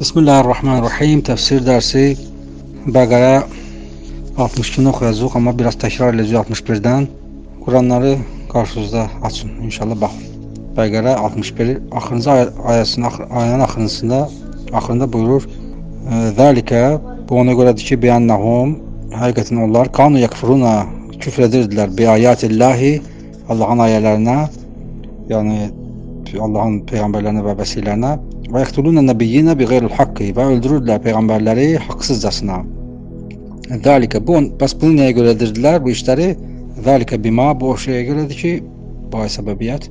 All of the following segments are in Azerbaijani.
Bismillahirrahmanirrahim. Təfsir dərsi Bəqərə 62-ni oxuyacağıq, amma biraz təkrar edəcəyik 61-dən. Quranları qarşınızda açın, inşallah baxın. Bəqərə 61 axırıncı ayə, ayəsinin axır, ayənin axırıncında axırında buyurur: "Zəlikə bu ona görədir ki, biyannahum həqiqətən onlar kanu yakfuruna küfr edirdilər bi ayatillahi Allahın ayələrinə, yəni Allahın peyğəmbərlərinə və vəsilərinə və yəqtulunə nəbiyyinə bi qeyril haqqi və öldürürdülər peyğəmbərləri haqsızcasına. Zəlikə bu bəs bunu nəyə görə edirdilər bu işləri? Zəlikə bima bu o şeyə görədir ki, bu səbəbiyyət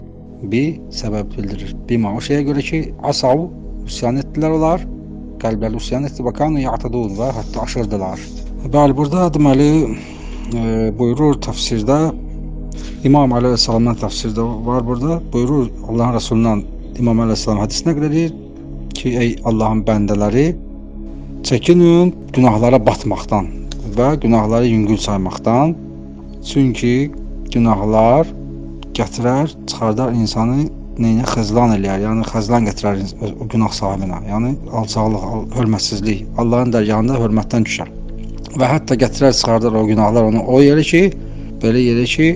bi səbəb bildirir. Bima o şeyə görə ki, asav üsyan etdilər onlar, qəlbləri üsyan etdi və kanu ya'tadun və hətta aşırdılar. Bəli, burada deməli e, buyurur təfsirdə İmam Əleyhisselamdan təfsirdə var burada. Buyurur Allahın Rəsulundan İmam Əleyhisselam hədis nəql edir ki, ey Allahın bəndələri, çəkinin günahlara batmaqdan və günahları yüngül saymaqdan. Çünki günahlar gətirər, çıxardar insanı nəyinə xəzlan eləyər, yəni xəzlan gətirər o günah sahibinə, yəni alçaqlıq, hörmətsizlik, Allahın dərgahında hörmətdən düşər. Və hətta gətirər, çıxardar o günahlar onu o yerə ki, belə yerə ki,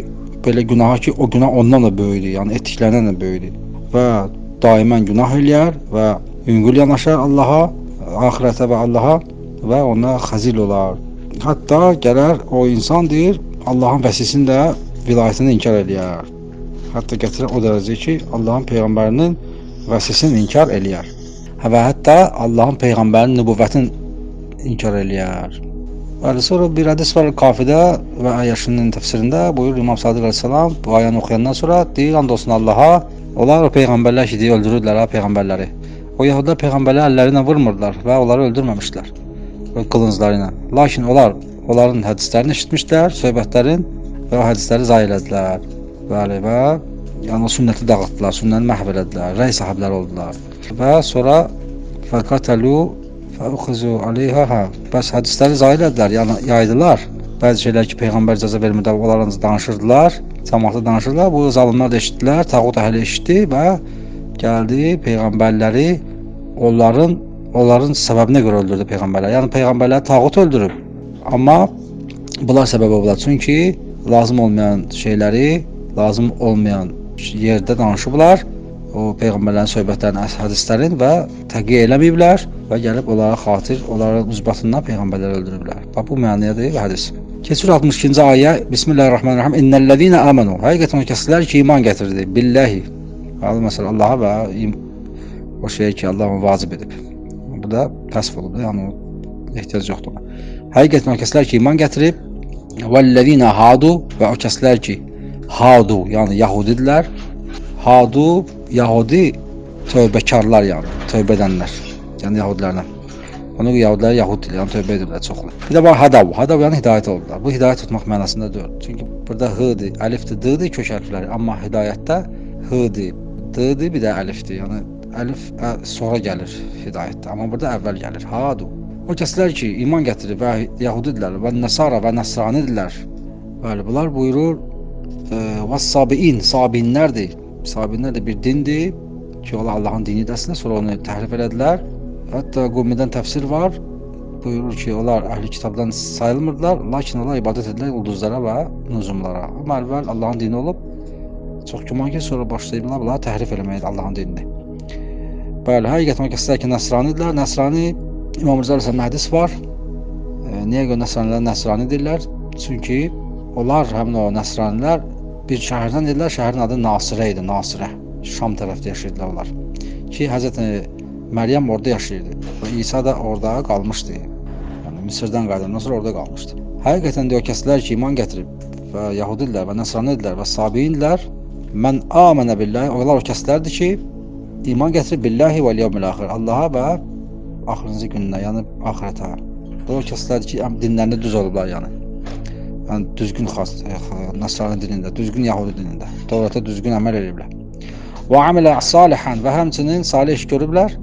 belə günaha ki, o günah ondan da böyükdür, yəni etdiklərindən də böyükdür. Və daimən günah eləyər və yüngül yanaşar Allaha, axirətə və Allaha və ona xəzil olar. Hətta gələr o insan deyir, Allahın vəsisini də vilayətini inkar eləyər. Hətta gətirər o dərəcəyə ki, Allahın peyğəmbərinin vəsisini inkar eləyər. Və hətta Allahın peyğəmbərinin nübüvvətini inkar eləyər. Bəli, sonra bir hədis var Kafidə və Əyyaşının təfsirində buyurur İmam Sadiq əleyhissalam bu ayəni oxuyandan sonra deyir and olsun Allaha, onlar o peyğəmbərlər ki, deyə öldürürdülər ha peyğəmbərləri. O yəhudlar peyğəmbərləri əlləri ilə vurmurdular və onları öldürməmişdilər qılıncları ilə. Lakin onlar onların hədislərini eşitmişlər, söhbətlərin və o hədisləri zayi elədilər. Bəli və yəni sünnəti dağıtdılar, sünnəni məhv elədilər, rəy sahibləri oldular. Və sonra fəqatəlu fəuxuzu aleyha hə. Bəs hədisləri zayi elədilər, yəni yaydılar. Bəzi şeylər ki, peyğəmbər icazə vermirdi, onlarla danışırdılar, cəmaatla danışırdılar. Bu zalımlar da eşitdilər, tağut əhli eşitdi və gəldi peyğəmbərləri onların onların səbəbinə görə öldürdü peyğəmbərlər. Yəni peyğəmbərləri tağut öldürüb. Amma bunlar səbəb oldular. Çünki lazım olmayan şeyləri, lazım olmayan yerdə danışıblar. O peyğəmbərlərin söhbətlərini, hədislərin və təqiyyə eləməyiblər və gəlib onlara xatir, onların uzbatından peyğəmbərləri öldürüblər. Bax bu mənədir hədis. Keçir 62-ci ayə. Bismillahirrahmanirrahim. İnnellezina amanu. Həqiqətən o kəslər ki, iman gətirdi. Billahi. Allah məsələn Allaha və o şeyə ki, Allah onu vacib edib. Bu da təsvir olundu, yəni ehtiyac yoxdur. Həqiqətən o kəslər ki, iman gətirib vəllezina hadu və o kəslər ki, hadu, yəni yahudidirlər. Hadu, yahudi tövbəkarlar yəni, tövbə edənlər. Yəni yahudilərdən. Ona görə yahudilər yahud deyil, yəni tövbə ediblər çoxlu. Bir də var hadav. Hadav yəni hidayət oldular. Bu hidayət tutmaq mənasında deyil. Çünki burada h-dir, əlifdir, d-dir kök hərfləri, amma hidayətdə h-dir, d-dir, bir də əlifdir. Yəni əlif ə, sonra gəlir hidayətdə, amma burada əvvəl gəlir. Hadu. O kəslər ki, iman gətirib və yahudidirlər və nəsara və nəsranidirlər. Bəli, bunlar buyurur və sabiin, sabinlərdir. Sabinlər də bir dindir ki, onlar Allahın dinidir əslində, sonra onu təhrif elədilər. Hətta Qumidən təfsir var. Buyurur ki, onlar əhli kitabdan sayılmırdılar, lakin onlar ibadət edirlər ulduzlara və nüzumlara. Amma əvvəl Allahın dini olub, çox güman ki, sonra başlayıblar bunları təhrif eləməyə Allahın dinini. Bəli, həqiqətən o kəslər ki, nəsranidirlər. Nəsrani İmam Rıza Rəsəmin hədis var. E, niyə görə nəsranilər nəsrani deyirlər? Çünki onlar həmin o nəsranilər bir şəhərdən dedilər, şəhərin adı Nasirə idi, Nasirə. Şam tərəfdə yaşayırdılar onlar. Ki Həzrət Məryəm orada yaşayırdı. Və İsa da orada qalmışdı. Yəni Misirdən qayıdandan sonra orada qalmışdı. Həqiqətən də o kəslər ki, iman gətirib və Yahudidirlər və Nəsranidirlər və Sabiinlər, mən amənə billahi, onlar o kəslərdir ki, iman gətirib billahi və yevmil axir, Allaha və axırıncı gününə, yəni axirətə. O kəslərdir ki, dinlərində düz olublar, yəni. Yəni düzgün xas Nəsrani dinində, düzgün Yahudi dinində, Tovrata düzgün əməl ediblər. Və amilə salihan və həmçinin salih iş görüblər.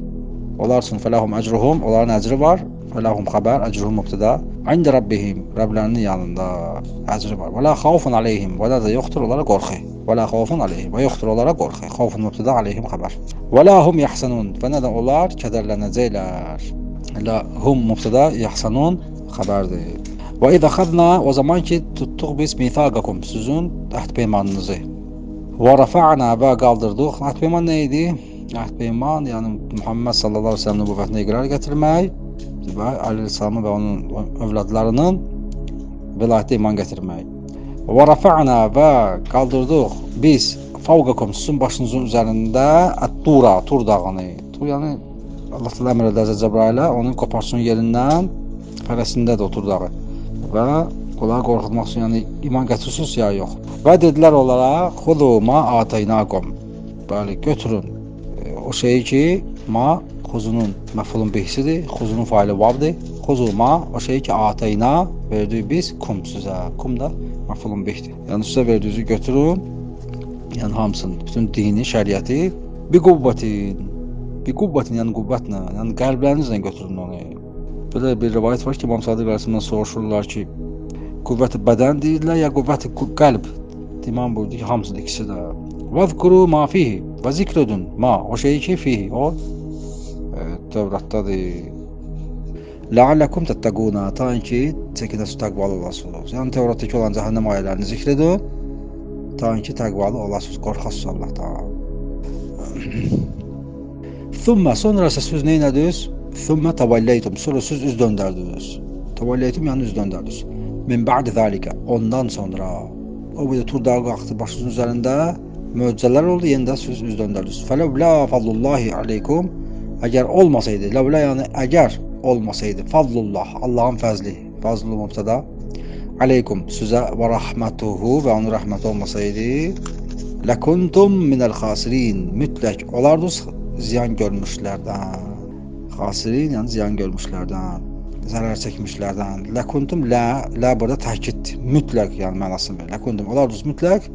Onlar üçün fələhum əcruhum, onların əcri var. Fələhum xəbər, əcruhum mübtəda. İndə Rabbihim, Rəblərinin yanında əcri var. Və la xaufun aleyhim, və la da yoxdur onlara qorxu. Və la xaufun aleyhim, və yoxdur onlara qorxu. Xaufun mübtəda aleyhim xəbər. Və la hum yahsanun, və nə də onlar kədərlənəcəklər. La hum mübtəda yahsanun xəbərdir. Və izə xadna o zaman ki tutduq biz mithaqakum sizin əhd peymanınızı. Və rafa'na və qaldırdıq. Əhd peyman nə idi? Əhd peyman yəni Muhammed sallallahu əleyhi və səlləm nübüvvətinə iqrar gətirmək və Əleyhisselamın və onun övladlarının vilayətə iman gətirmək. Və rafa'na və qaldırdıq biz fawqakum sizin başınızın üzərində at-tura, Tur dağını. Tur yəni Allah təala əmr edər Cəbrailə onun qoparsın yerindən fərəsindədir o Tur dağı. Və onları qorxutmaq üçün yəni iman gətirsiniz ya yox. Və dedilər onlara xudu ma ataynakum. Bəli, götürün e, o şeyi ki, ma xuzunun məfulun bihsidir, xuzunun faili vavdır. Xuzu ma o şeyi ki, atayna verdik biz kum sizə. Kum da məfulun bihdir. Yəni sizə verdiyinizi götürün. Yəni hamısını, bütün dini, şəriəti bi quvvətin bi quvvətin, yəni qüvvətlə, yəni qəlblərinizlə götürün onu. Belə bir rivayət var ki, İmam Sadiq Rəsulullah soruşurlar ki, qüvvəti bədən deyirlər ya qüvvəti qəlb? İmam buyurdu ki, hamısı ikisi də. Vəzkuru ma fihi və zikr edin ma o şeyi ki fihi o Tövratdadır. La'allakum tattaquna ta ki çəkinəsi təqvalı olasınız. Yəni Tövratdakı olan cəhənnəm ayələrini zikr edin. Ta ki təqvalı olasınız, qorxasınız Allahdan. Thumma sonra isə siz nə ediniz? Thumma tavallaytum. Sonra siz üz döndərdiniz. Tavallaytum yəni üz döndərdiniz. Min ba'di zalika. Ondan sonra o bir tur dağı qalxdı başınızın üzərində möcüzələr oldu, yenə də siz üz döndərdiniz. Fələv la fadlullahi aleykum. Əgər olmasaydı, ləvlə yəni əgər olmasaydı, fadlullah, Allahın fəzli, fazlı mübtəda aleykum sizə və rəhmətuhu və onun rəhməti olmasaydı, Ləkuntum minəl xasirin. Mütləq olardınız ziyan görmüşlərdən. Xasirin, yəni ziyan görmüşlərdən, zərər çəkmişlərdən. Ləkuntum lə, lə burada təkiddir. Mütləq, yəni mənasını verir. Ləkuntum olardınız mütləq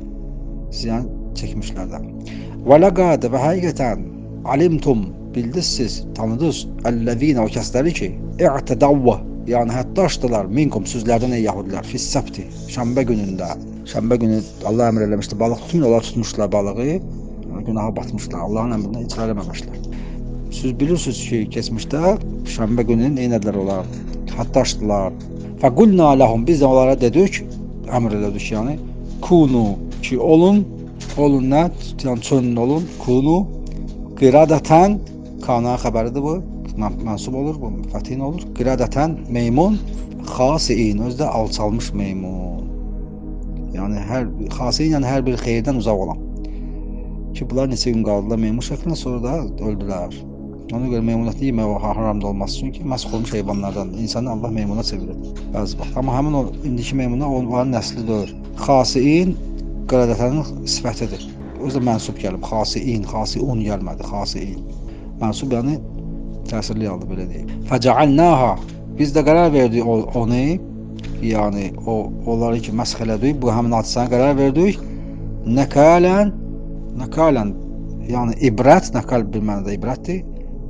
ziyan çəkmişlərdən. Və laqad və həqiqətən alimtum bildiniz siz, tanıdınız əlləzinə o kəsləri ki, i'tədavvə yəni həttaşdılar minkum sizlərdən ey yahudilər fis səbti şənbə günündə. Şənbə günü Allah əmr eləmişdi balıq tutmayın onlar tutmuşlar balığı günaha batmışlar Allahın əmrini icra eləməmişlər siz bilirsiniz ki keçmişdə şənbə günü nə etdilər onlar? Həttaşdılar fəqulna lahum biz də onlara dedik əmr elədik yəni kunu ki olun olun nə? Yəni çönün olun kunu qiradətən kana xəbəridir bu mənsub olur, bu fətin olur. Qirədətən meymun xasiin, özdə alçalmış meymun. Yəni hər xasiin yəni hər bir xeyirdən uzaq olan. Ki bunlar neçə gün qaldılar meymun şəklində, sonra da öldülər. Ona görə meymun əti yemək haramda olması üçün ki, məsx olmuş heyvanlardan. İnsanı Allah meymuna çevirir. Bəzi vaxt. Amma həmin o indiki meymunlar onların nəsli deyil. Xasiin qirədətənin sifətidir. Özü də mənsub gəlib. Xasiin, xasiun gəlmədi. Xasiin. Mənsub yəni təsirli aldı belə deyək. Fəcəalnaha biz də qərar verdik onu, yəni o onları ki məsx elədik, bu həmin hadisəni qərar verdik. Nəkalən, nəkalən, yəni ibrət, nəkal bir mənada ibrətdir.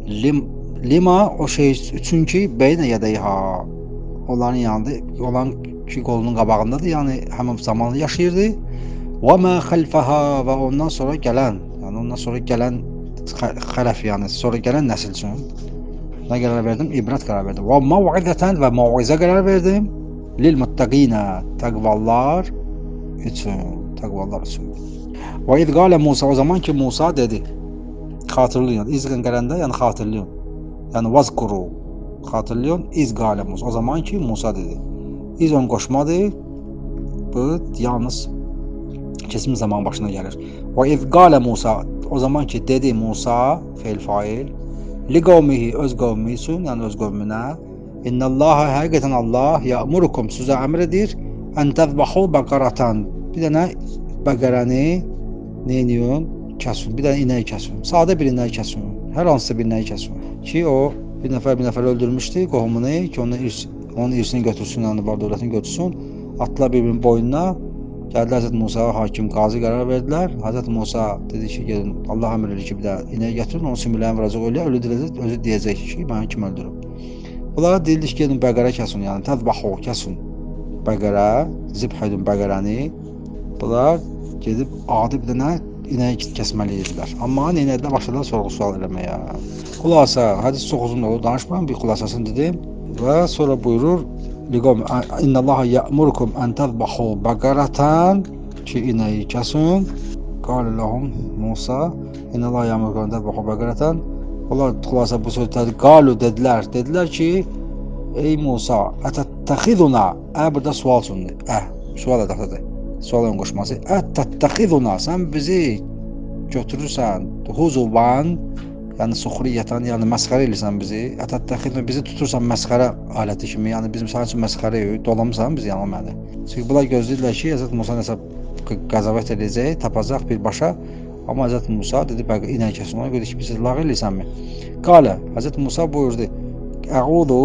Lim, lima o şey üçün ki, beynə yədəyha onların yanında, olan ki qolunun qabağındadır, yəni həmin zamanı yaşayırdı. Və mə xəlfəha və ondan sonra gələn, yəni ondan sonra gələn xələf yəni sonra gələn nəsil üçün nə qərar verdim? İbrət qərar verdim. Və mauizatan və mauizə qərar verdim. Lil muttaqina təqvalar üçün, təqvalar üçün. Və iz qala Musa o zaman ki Musa dedi. Xatırlayın. İzqən gələndə yəni xatırlayın. Yəni vazkuru. Xatırlayın. İz qala Musa o zaman ki Musa dedi. İz ön qoşmadır. Bu yalnız kesim zaman başına gəlir. Və iz qala Musa o zaman ki dedi Musa feil fail li qavmihi öz qavmi üçün, yəni öz qövmünə İnnallaha həqiqətən Allah ya'murukum sizə əmr edir ən təzbahu bəqaratan bir dənə bəqərəni nə ediyorsun? Kəsin. Bir dənə inək kəsin. Sadə bir inək kəsin. Hər hansısa bir inək kəsin. Ki o bir nəfər bir nəfər öldürmüşdü qohumunu ki onun irs onun irsini götürsün, yəni var dövlətini götürsün. Atlar bir-birinin boynuna Gəldilər Həzrət Musaya hakim, qazi qərar verdilər. Həzrət Musa dedi ki, gedin Allah əmr ki, bir də inək gətirin, onu sümürləyin vuracaq ölüyə, ölü diləcək, özü deyəcək ki, məni kim öldürüb. Bunlara deyildi ki, gedin bəqərə kəsin, yəni tədbaxu kəsin. Bəqərə, zibh edin bəqərəni. Bunlar gedib adi bir dənə inəyi kəsməli idilər. Amma inəkdə başladılar sorğu-sual eləməyə. Xülasə, hədis çox uzun olur, danışmıram, bir xülasəsini dedim və sonra buyurur Liqom innallaha ya'murukum an tadbahu baqaratan ki inəyi kəsin. Qala lahum Musa innallaha ya'murukum an tadbahu baqaratan. Onlar xülasə bu sözləri qalu dedilər. Dedilər ki, ey Musa, ətəttəxiduna. Ə burada sual üçündür. Ə, sual ədəfədir. Sualın qoşması. Ətəttəxiduna. Sən bizi götürürsən huzuvan, yəni suxriyyatan, yəni məsxərə edirsən bizi. Ətəttəxiduna bizi tutursan məsxərə aləti kimi, yəni bizim sənin üçün məsxərə yox, dolamısan bizi yəni məni. Çünki bunlar gözləyirlər ki, Həzrət Musa nəsə qəzavət edəcək, tapacaq birbaşa Amma Həzrət Musa dedi, bəqə inək kəsin ona görə ki, biz lağ eləysənmi? Qalə, Həzrət Musa buyurdu, Əudu,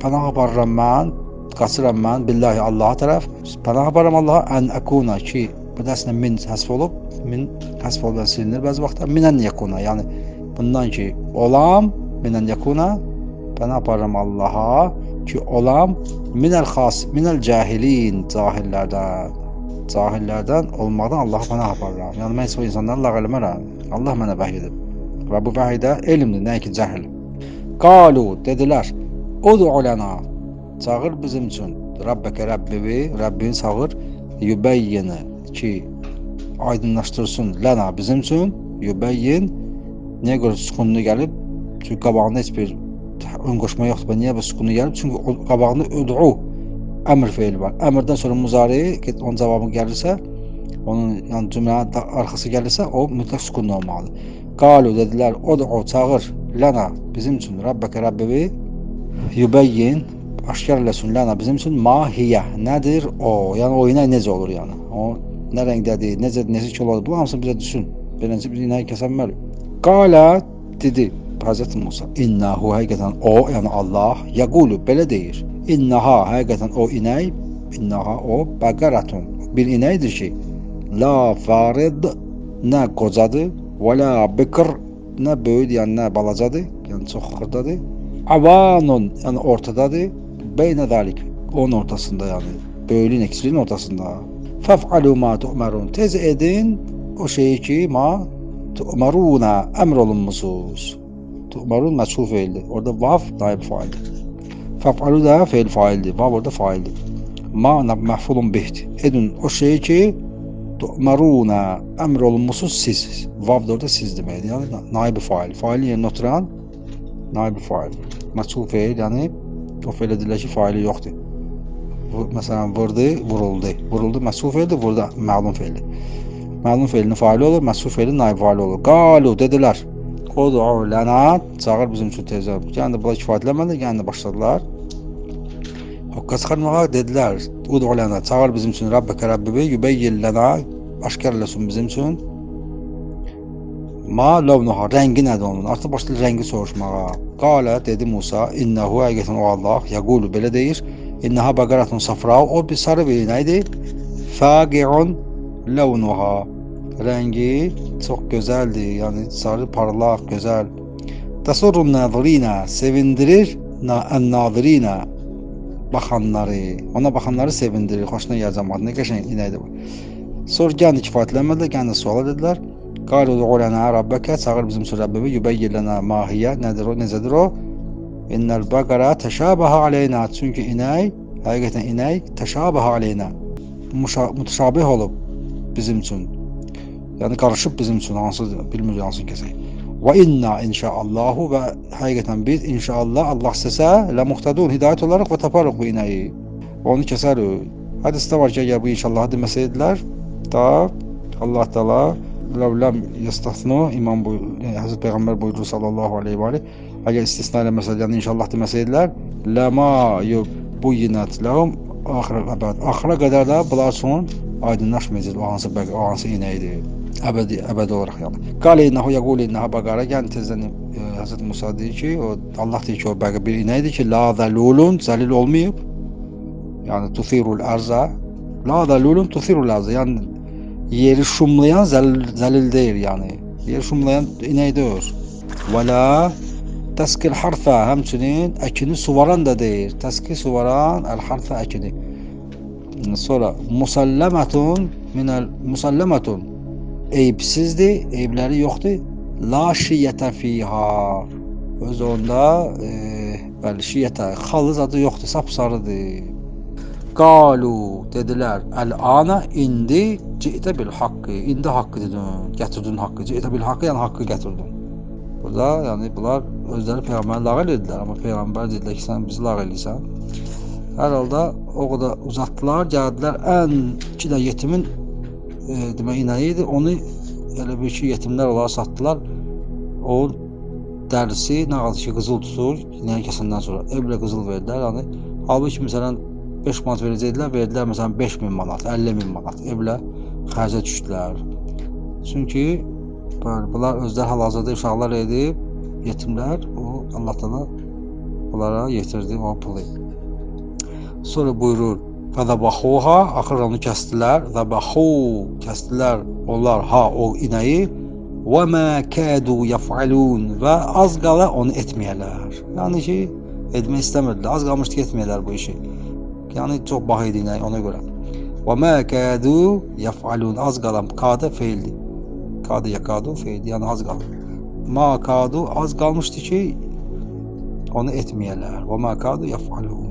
pənah aparıram mən, qaçıram mən, billahi Allaha tərəf, pənah aparıram Allaha, ən əkuna ki, burada əslində min həsf olub, min həsf olub silinir bəzi vaxtlar, minən yakuna, yəni bundan ki, olam, minən yakuna, pənah aparıram Allaha ki, olam, minəl xas, minəl cahilin, cahillərdən, cahillərdən olmaqdan Allaha pənah aparıram. Yəni mən o insanları lağ eləmərəm. Allah mənə vəhy edib. Və bu vəhy də elmdir, nəinki cəhl. Qalu dedilər: "Ud'u lana." Çağır bizim üçün. Rabbəkə Rəbbivi, Rəbbini çağır. Yubayyina ki aydınlaşdırsın lana bizim üçün. Yubayyin niyə görə sukunlu gəlib? Çünki qabağında heç bir ön qoşma yoxdur. Niyə bu sukunlu gəlib? Çünki qabağında ud'u əmr feili var. Əmrdən sonra muzari onun cavabı gəlirsə, onun yəni cümlənin arxası gəlirsə, o mütləq sükunlu olmalıdır. Qalu dedilər, o da o çağır lana bizim üçün Rabbəkə Rəbbivi yubayyin aşkar eləsin lana bizim üçün mahiyə nədir o? Yəni o inək necə olur yəni? O nə rəngdədir, necə necə kilo olur? Bu hamısı bizə düşün. Beləncə biz inəyi kəsənmərik. Qala dedi Hazreti Musa, innahu həqiqətən o, yəni Allah, yaqulu belə deyir. İnnaha həqiqətən o inək, innaha o bəqəratun bir inəkdir ki, la farid nə qocadır, və la bikr nə böyük, yəni nə balacadır, yəni çox xırdadır. Avanun, yəni ortadadır. Beynə zalik, onun ortasında yəni böyüklüyün, kiçiliyin ortasında. Fəf'alu ma tu'marun. Tez edin o şeyi ki, ma tu'maruna əmr olunmusunuz. Tu'marun məsul feildir. Orada vav naib faildir. Fəf'alu da feil faildir. Vav orada faildir. Ma məhfulun bihdir. Edin o şeyi ki, tu'maruna əmr olunmusunuz siz. Vav da orada siz deməkdir. Yəni naib fail. Failin yerinə oturan naib fail. Məsul feil, yəni o feil edilir ki, faili yoxdur. Məsələn, vurdu, vuruldu. Vuruldu məsul feildir, vurdu məlum feildir. Məlum feilinin faili olur, məsul feilin naib faili olur. Qalu dedilər. Odu lənə çağır bizim üçün tezə. Yəni bunlar kifayətlənmədi, yəni başladılar. Haqqa çıxarmağa dedilər. Odu lənə çağır bizim üçün Rabbəkə Rəbbibi yübeyyin lənə aşkar eləsin bizim üçün. Ma lovnuha rəngi nədir onun? Artıq başladı rəngi soruşmağa. Qalə dedi Musa, innehu həqiqətən o Allah, yəqulu belə deyir. İnneha bəqaratun safra, o bir sarı bir nəydir? Faqi'un lovnuha. Rəngi çox gözəldir, yəni sarı, parlaq, gözəl. Tasurrun nazirinə, sevindirir ən-nazirinə baxanları, ona baxanları sevindirir, xoşuna gələcək, nə qəşəng inəkdir bu. Sonra gəldi kifayətlənmədilər, gəldi sual edilər. Qalu du'lana rabbaka çağır bizim üçün Rəbbimi yubayyin lana ma hiya nədir o necədir o İnnel baqara təşabaha aleyna çünki inək həqiqətən inək təşabaha aleyna mutşabih olub bizim üçün yəni qarışıb bizim üçün hansı bilmir hansı kəsək və inna inşaallahu və həqiqətən biz inşallah Allah istəsə la muhtadun hidayət olaraq və taparıq bu inəyi onu kəsərik hədisdə var ki əgər bu inşallah deməsəydilər da Allah Taala ləvləm yəstəxnu imam bu yəni, Həzrət Peyğəmbər buyurdu sallallahu aleyhi və aleyh. Əgər istisna eləməsələr, yəni inşallah deməsəydilər ləma yubuyinət ləhum axıra əbəd. Axıra qədər də bunlar üçün aydınlaşmayacaq o hansı bəq, o hansı inəkdir. Əbədi, əbədi olaraq yəni. Qale innehu yəqulu inneha bəqara yəni tezdən e, Həzrət Musa deyir ki, o Allah deyir ki, o bəqə bir inəkdir ki, la zəlulun zəlil olmayıb. Yəni tusirul arza la zəlulun tusirul arza. Yəni yeri şumlayan zəlil, zəlil deyil yəni. Yeri şumlayan inək deyil. Və la təskil harfə həmçinin əkini suvaran da deyir. Təskil suvaran əl harfə əkini. Sonra musallamatun minəl musallamatun eyibsizdir, eyibləri yoxdur. La şiyyətə fiha. Öz onda e, bəli şiyyətə xalız adı yoxdur, sapsarıdır. Qalu dedilər əl-ana indi ci'tə bil haqqı. İndi haqqı dedin, gətirdin haqqı. Ci'tə bil haqqı yəni haqqı gətirdin. Burada yəni bunlar özləri peyğəmbəri lağ elədilər, amma peyğəmbər dedilər ki, sən bizi lağ eləyirsən. Hər halda o qədər uzatdılar, gəldilər ən iki də yetimin e, demək inəyi idi. Onu elə bir ki, yetimlər olaraq satdılar. O dərisi ki, qızıl tutur, inəyi kəsəndən sonra evlə qızıl verdilər. Yəni halbuki məsələn 5 manat verəcəkdilər, verdilər məsələn 5000 manat, 50000 manat evlə xərcə düşdülər. Çünki Bəli, bunlar özləri hal-hazırda uşaqlar edib, yetimlər, o Allah təala onlara yetirdi o pulu. Sonra buyurur: "Fəzabahuha" axır onu kəsdilər. Zabahu kəsdilər onlar ha o inəyi və mə kadu yef'alun və az qala onu etməyələr. Yəni ki, etmək istəmirdilər. Az qalmışdı ki, etməyələr bu işi. Yəni çox baha idi inək ona görə. Və mə kadu yef'alun az qalan kadə feildir. Kadı yakadu feydi yani az kaldı. Ma kadu az kalmıştı ki onu etmeyeler. Ve ma kadu yaf'alun.